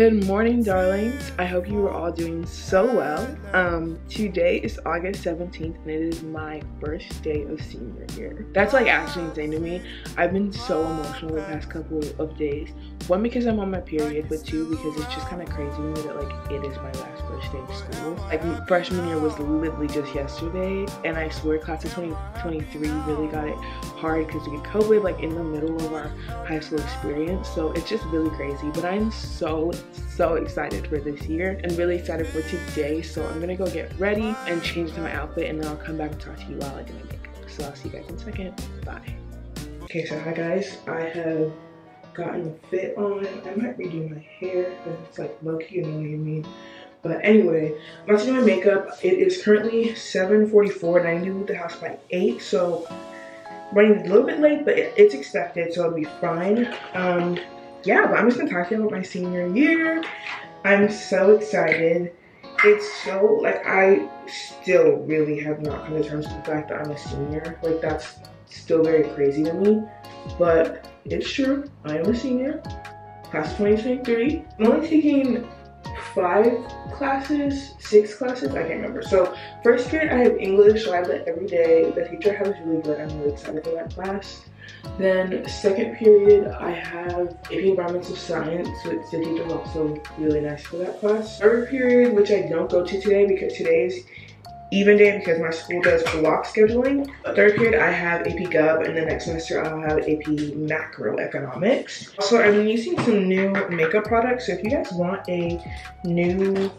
Good morning, darlings. I hope you are all doing so well. Um, today is August 17th and it is my first day of senior year. That's like actually insane to me. I've been so emotional the past couple of days. One, because I'm on my period, but two, because it's just kind of crazy to me that like it is my last first day of school. Like freshman year was literally just yesterday and I swear class of 2023 really got it hard because we get COVID like in the middle of our high school experience. So it's just really crazy, but I'm so so excited for this year and really excited for today. So I'm gonna go get ready and change to my outfit and then I'll come back and talk to you while I do my makeup. So I'll see you guys in a second. Bye. Okay, so hi guys. I have gotten a fit on. I might redo my hair because it's like low-key I mean. But anyway, I'm about to do my makeup. It is currently 7.44 and I need to leave the house by 8. So running a little bit late, but it's expected, so it'll be fine. Um, yeah, but I'm just gonna talk to you about my senior year. I'm so excited. It's so, like, I still really have not come to terms with the fact that I'm a senior. Like, that's still very crazy to me. But it's true, I am a senior. Class 2023. I'm only taking five classes, six classes, I can't remember. So first period I have English, so I have that every day. The teacher is really good, I'm really excited for that class. Then second period, I have AP Environmental Science, which the teacher is also really nice for that class. Third period, which I don't go to today because today is even day because my school does block scheduling. Third period, I have AP Gov, and the next semester I'll have AP Macroeconomics. Also, I'm using some new makeup products, so if you guys want a new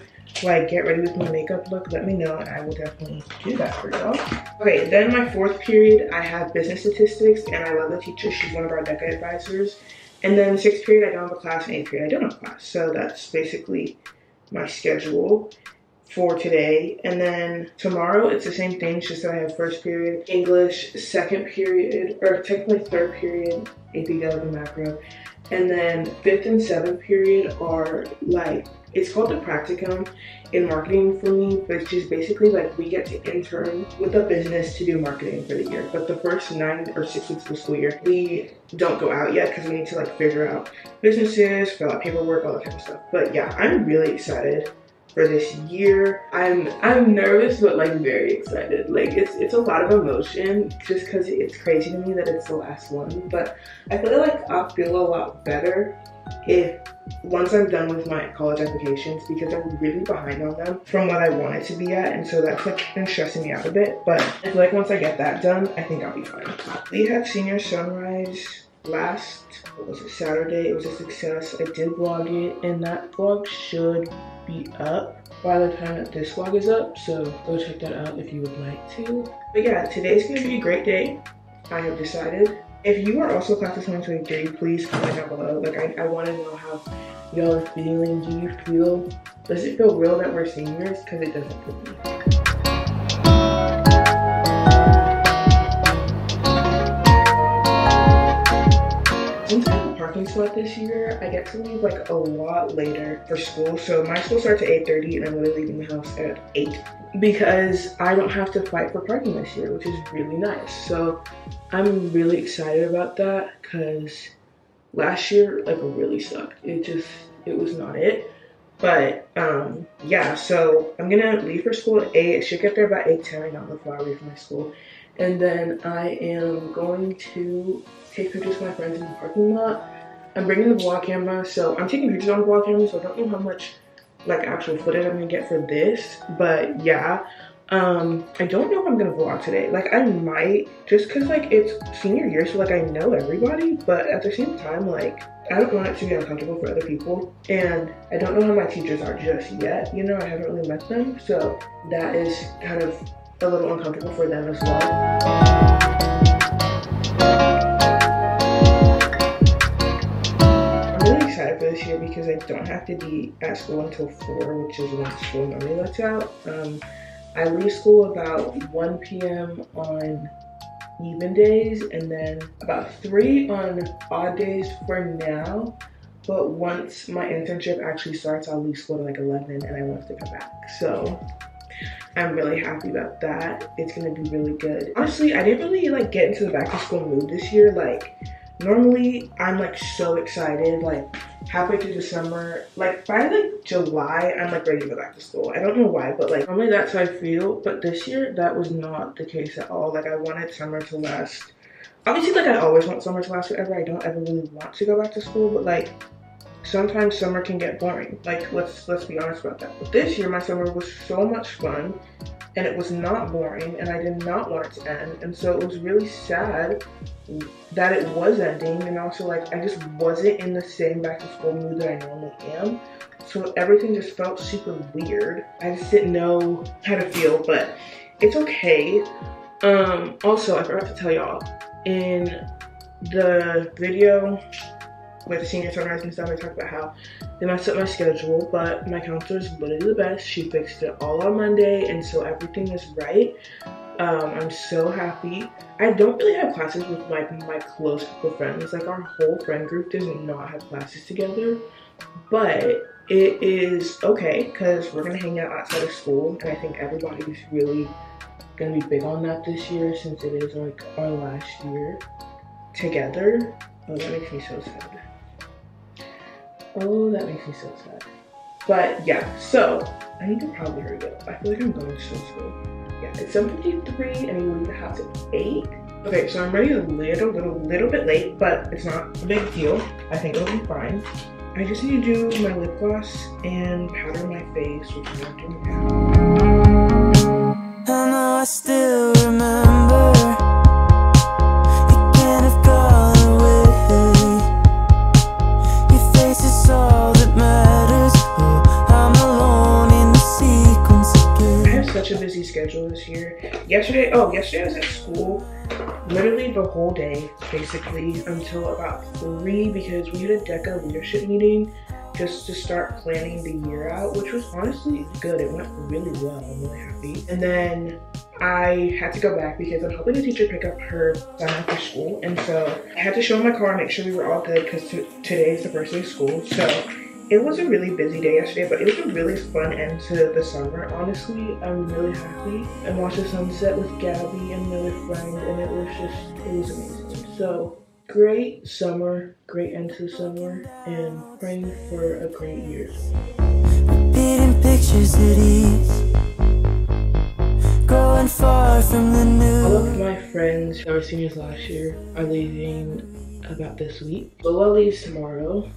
like get ready with my makeup look, let me know and I will definitely do that for y'all. Okay, then my fourth period, I have business statistics and I love the teacher. She's one of our DECA advisors. And then sixth period, I don't have a class, and eighth period, I don't have a class. So that's basically my schedule for today. And then tomorrow, it's the same thing. Just that I have first period English, second period, or technically third period, AP Gov and Macro. And then fifth and seventh period are like, it's called the practicum in marketing for me, but just basically like we get to intern with a business to do marketing for the year. But the first nine or six weeks of the school year, we don't go out yet because we need to like figure out businesses, fill out paperwork, all that kind of stuff. But yeah, I'm really excited for this year. I'm I'm nervous but like very excited. Like it's it's a lot of emotion just because it's crazy to me that it's the last one. But I feel like I'll feel a lot better if once I'm done with my college applications because I'm really behind on them from what I want it to be at and so that's like been stressing me out a bit but I feel like once I get that done I think I'll be fine. We had senior sunrise last what was it Saturday it was a success I did vlog it and that vlog should be up by the time that this vlog is up. So go check that out if you would like to. But yeah, today's gonna be a great day. I have decided. If you are also class of 2023, please comment down below. Like I, I wanna know how y'all are feeling. Do you feel, does it feel real that we're seniors? Cause it doesn't for me. Parking this year, I get to leave like a lot later for school. So my school starts at 8.30 and I'm really leaving the house at 8 because I don't have to fight for parking this year, which is really nice. So I'm really excited about that because last year like really sucked. It just, it was not it. But um, yeah, so I'm gonna leave for school at 8. I should get there about 8.10. I got the away from my school. And then I am going to take pictures with my friends in the parking lot I'm bringing the vlog camera, so I'm taking pictures on the vlog camera, so I don't know how much like actual footage I'm gonna get for this, but yeah. Um, I don't know if I'm gonna vlog today. Like I might, just cause like it's senior year, so like I know everybody, but at the same time, like I don't want it to be uncomfortable for other people. And I don't know how my teachers are just yet, you know, I haven't really met them. So that is kind of a little uncomfortable for them as well. Year because I don't have to be at school until 4, which is when school normally lets out. Um, I leave school about 1 p.m. on even days and then about 3 on odd days for now. But once my internship actually starts, I'll leave school at like 11 and I won't have to come back. So I'm really happy about that. It's gonna be really good. Honestly, I didn't really like get into the back to school mood this year. Like normally I'm like so excited, like halfway through the summer, like by like July, I'm like ready to go back to school. I don't know why, but like normally that's how I feel. But this year that was not the case at all. Like I wanted summer to last. Obviously, like I always want summer to last forever. I don't ever really want to go back to school, but like sometimes summer can get boring. Like let's let's be honest about that. But this year my summer was so much fun and it was not boring and I did not want it to end. And so it was really sad that it was ending and also like I just wasn't in the same back to school mood that I normally am. So everything just felt super weird. I just didn't know how to feel, but it's okay. Um, also, I forgot to tell y'all, in the video with the senior sunrise and stuff, I talked about how they messed up my schedule, but my counselor is literally the best. She fixed it all on Monday, and so everything is right. Um, I'm so happy. I don't really have classes with like my close group of friends. Like our whole friend group does not have classes together, but it is okay because we're gonna hang out outside of school, and I think everybody's really gonna be big on that this year since it is like our last year together. Oh, that makes me so sad. Oh, that makes me so sad. But yeah, so I need to probably hurry up. I feel like I'm going so slow. Yeah, it's 7.53 and we leave the house at 8. Okay, so I'm ready a little, little, little bit late, but it's not a big deal. I think it'll be fine. I just need to do my lip gloss and powder my face, which I'm not doing now. I know I still remember such a busy schedule this year. Yesterday, oh, yesterday I was at school literally the whole day, basically, until about 3 because we had a DECA leadership meeting just to start planning the year out, which was honestly good. It went really well. I'm really happy. And then I had to go back because I'm helping the teacher pick up her son after school. And so I had to show my car, make sure we were all good because today is the first day of school. So it was a really busy day yesterday, but it was a really fun end to the summer. Honestly, I'm really happy. I watched the sunset with Gabby and another friend, and it was just, it was amazing. So, great summer, great end to the summer, and praying for a great year. pictures at ease. Growing far from the new. All of my friends that were seniors last year are leaving about this week. Lola leaves tomorrow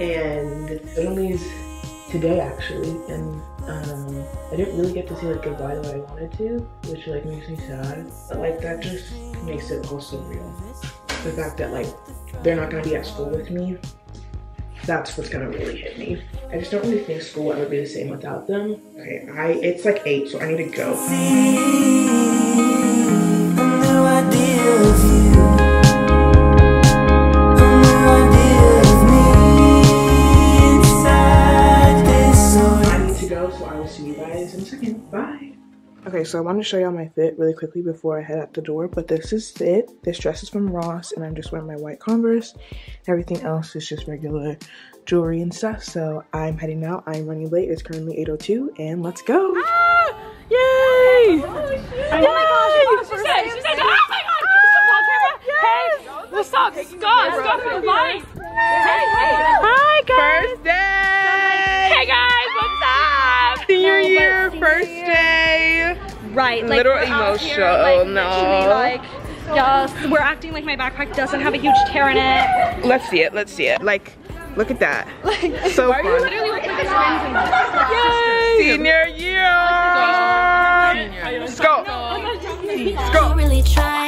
and leaves today actually. And um, I didn't really get to say like goodbye the way I wanted to which like makes me sad. But like that just makes it also real. The fact that like they're not gonna be at school with me that's what's gonna really hit me. I just don't really think school will ever be the same without them. Okay I it's like eight so I need to go Okay, so I wanted to show y'all my fit really quickly before I head out the door, but this is it. This dress is from Ross, and I'm just wearing my white Converse. Everything else is just regular jewelry and stuff, so I'm heading out. I'm running late. It's currently 8.02, and let's go! Ah! Yay! Oh, oh my gosh! She said, she said, oh my god! Yes! Hey, let's stop, stop, stop for the light! Right. Like, Little emotional. Here, like, oh, no. Like, yes, we're acting like my backpack doesn't have a huge tear in it. Let's see it. Let's see it. Like, look at that. Like, so fun. literally with Yay! Senior year. Let's go. Let's go.